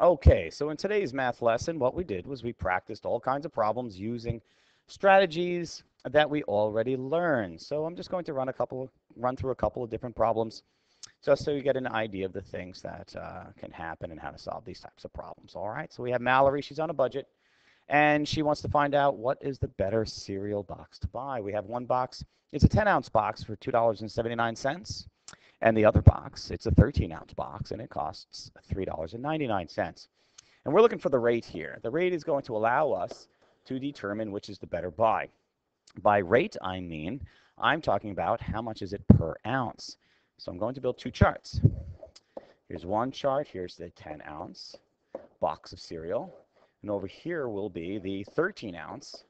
Okay, so in today's math lesson, what we did was we practiced all kinds of problems using strategies that we already learned. So I'm just going to run a couple, run through a couple of different problems, just so you get an idea of the things that uh, can happen and how to solve these types of problems. All right, so we have Mallory. She's on a budget, and she wants to find out what is the better cereal box to buy. We have one box. It's a 10 ounce box for $2.79. And the other box, it's a 13 ounce box and it costs $3.99. And we're looking for the rate here. The rate is going to allow us to determine which is the better buy. By rate, I mean, I'm talking about how much is it per ounce. So I'm going to build two charts. Here's one chart. Here's the 10 ounce box of cereal. And over here will be the 13 ounce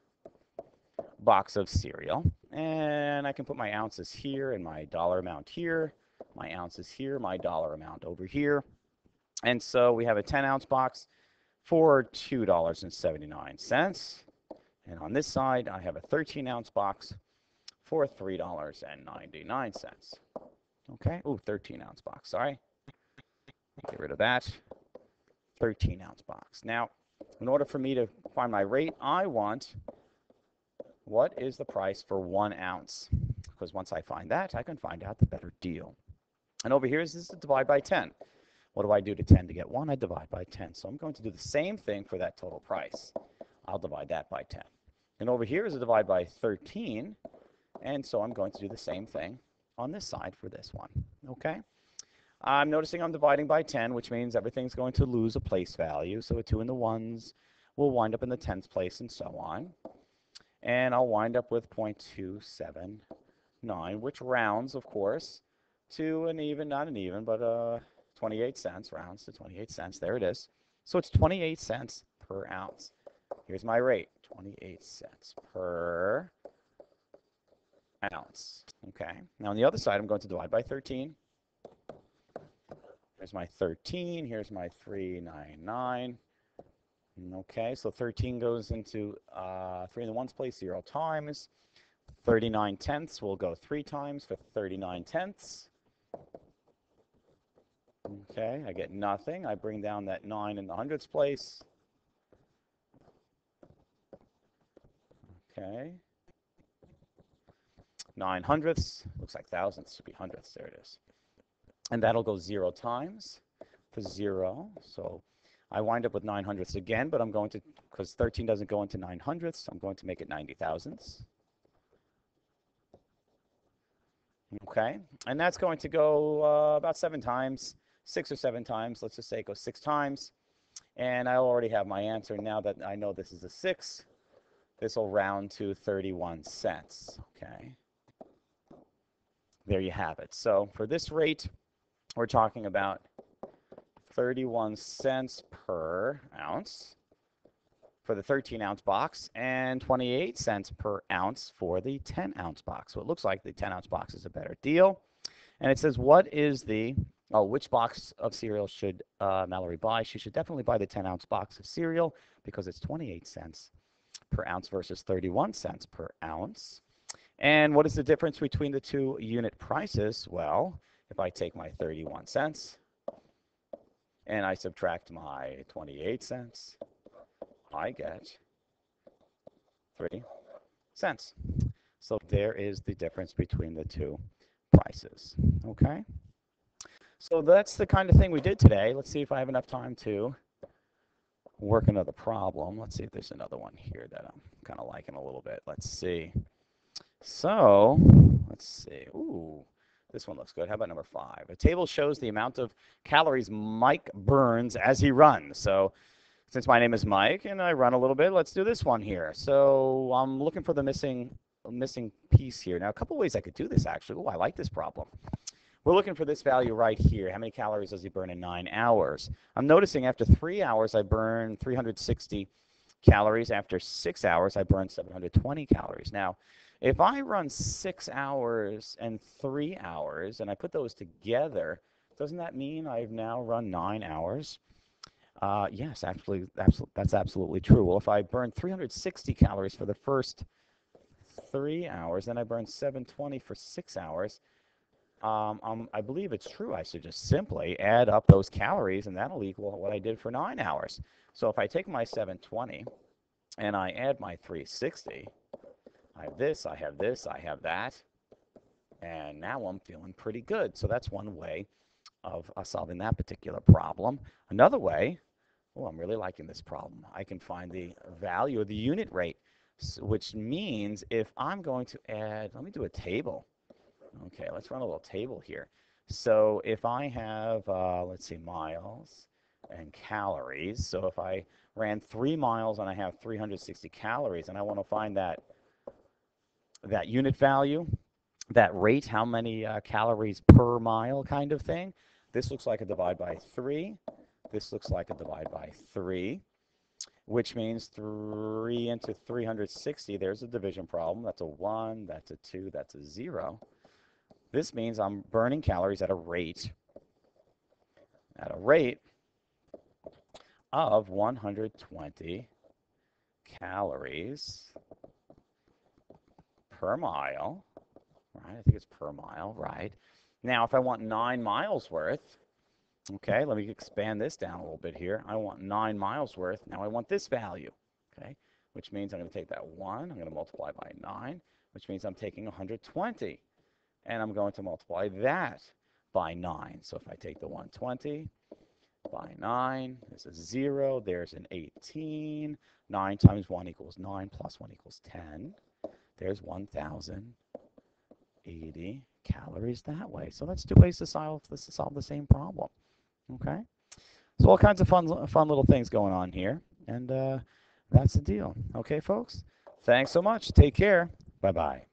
box of cereal. And I can put my ounces here and my dollar amount here my ounces here, my dollar amount over here. And so we have a 10 ounce box for $2.79. And on this side, I have a 13 ounce box for $3.99. Okay, ooh, 13 ounce box, sorry. Get rid of that. 13 ounce box. Now, in order for me to find my rate, I want what is the price for one ounce? Because once I find that, I can find out the better deal. And over here is this is divide by 10. What do I do to 10 to get 1? I divide by 10. So I'm going to do the same thing for that total price. I'll divide that by 10. And over here is a divide by 13. And so I'm going to do the same thing on this side for this one. Okay? I'm noticing I'm dividing by 10, which means everything's going to lose a place value. So a 2 in the 1s will wind up in the 10th place and so on. And I'll wind up with 0.279, which rounds, of course, to an even, not an even, but uh, 28 cents, rounds to 28 cents. There it is. So it's 28 cents per ounce. Here's my rate, 28 cents per ounce. Okay. Now on the other side, I'm going to divide by 13. Here's my 13. Here's my 399. Okay, so 13 goes into uh, 3 in the ones place, 0 times. 39 tenths will go 3 times for 39 tenths. Okay, I get nothing. I bring down that 9 in the hundredths place. Okay. 9 hundredths. Looks like thousandths should be hundredths. There it is. And that'll go 0 times for 0. So I wind up with 9 hundredths again, but I'm going to, because 13 doesn't go into 9 hundredths, I'm going to make it 90 thousandths. Okay, and that's going to go uh, about seven times, six or seven times. Let's just say it goes six times. And I already have my answer. Now that I know this is a six, this will round to 31 cents. Okay, there you have it. So for this rate, we're talking about 31 cents per ounce for the 13 ounce box and 28 cents per ounce for the 10 ounce box. So it looks like the 10 ounce box is a better deal. And it says, what is the, oh, which box of cereal should uh, Mallory buy? She should definitely buy the 10 ounce box of cereal because it's 28 cents per ounce versus 31 cents per ounce. And what is the difference between the two unit prices? Well, if I take my 31 cents and I subtract my 28 cents, I get 3 cents. So there is the difference between the two prices. Okay? So that's the kind of thing we did today. Let's see if I have enough time to work another problem. Let's see if there's another one here that I'm kind of liking a little bit. Let's see. So, let's see. Ooh, this one looks good. How about number five? A table shows the amount of calories Mike burns as he runs. So since my name is Mike and I run a little bit, let's do this one here. So I'm looking for the missing missing piece here. Now, a couple ways I could do this actually. Oh, I like this problem. We're looking for this value right here. How many calories does he burn in nine hours? I'm noticing after three hours, I burn 360 calories. After six hours, I burn 720 calories. Now, if I run six hours and three hours, and I put those together, doesn't that mean I've now run nine hours? Uh, yes, actually, that's absolutely true. Well, if I burn 360 calories for the first three hours, then I burn 720 for six hours, um, um, I believe it's true. I should just simply add up those calories, and that'll equal what I did for nine hours. So if I take my 720 and I add my 360, I have this, I have this, I have that, and now I'm feeling pretty good. So that's one way of uh, solving that particular problem. Another way, oh, I'm really liking this problem. I can find the value of the unit rate, which means if I'm going to add, let me do a table. Okay, let's run a little table here. So if I have, uh, let's see, miles and calories. So if I ran three miles and I have 360 calories and I want to find that, that unit value, that rate, how many uh, calories per mile kind of thing, this looks like a divide by 3. This looks like a divide by 3, which means 3 into 360, there's a division problem. That's a 1, that's a 2, that's a 0. This means I'm burning calories at a rate, at a rate of 120 calories per mile, right? I think it's per mile, right? Now, if I want nine miles worth, okay, let me expand this down a little bit here. I want nine miles worth. Now I want this value, okay, which means I'm going to take that one, I'm going to multiply by nine, which means I'm taking 120 and I'm going to multiply that by 9. So if I take the 120 by 9, this is 0, there's an 18. 9 times 1 equals 9, plus 1 equals 10. There's 1,080 calories that way. So that's two ways to solve, to solve the same problem. Okay? So all kinds of fun, fun little things going on here. And uh, that's the deal. Okay, folks? Thanks so much. Take care. Bye-bye.